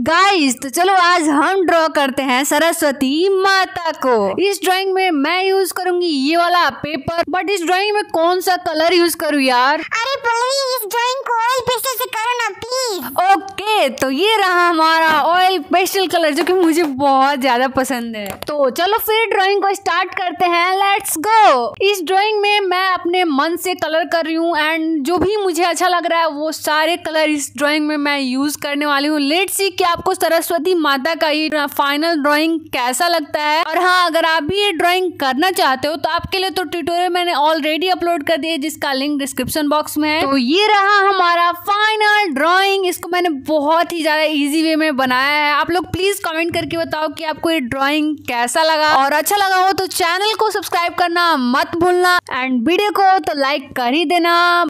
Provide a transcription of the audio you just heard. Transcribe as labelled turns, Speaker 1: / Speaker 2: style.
Speaker 1: Guys तो चलो आज हम ड्रॉ करते हैं सरस्वती माता को। इस ड्राइंग में मैं यूज़ करूँगी ये वाला पेपर बट इस ड्राइंग में कौन सा कलर यूज़ करूँ यार?
Speaker 2: अरे इस ड्राइंग को ऑयल पेस्टल से
Speaker 1: तो ये रहा हमारा ऑयल पेस्टल कलर जो कि मुझे बहुत ज़्यादा पसंद है। तो चलो फिर ड्राइंग को स्टार्ट करते हैं। लेट्स गो इस ड्राइंग में मैं अपने मन से कलर कर रही हूँ एंड जो भी मुझे अच्छा लग रहा है, वो सारे कलर इस ड्राइंग में मैं यूज़ करने वाली हूँ। लेट्स सी कि आपको सरस्वती माता का ये फाइनल ड्राइंग कैसा लगता है। और हाँ अगर आप भी ये ड्राइंग करना चाहते हो तो आपके लिए तो ट्यूटोरियल मैंने ऑलरेडी अपलोड कर दिया जिसका लिंक डिस्क्रिप्शन बॉक्स में है। तो ये रहा हमारा फाइनल ड्राइंग इसको मैंने बहुत ही ज़्यादा इजी वे में बनाया है। आप लोग प्लीज़ कमेंट करके बताओ कि आपको ये ड्राइंग कैसा लगा। और अच्छा लगा हो तो चैनल को सब्सक्राइब करना मत भूलना। एंड वीडियो को तो लाइक कर ही देना।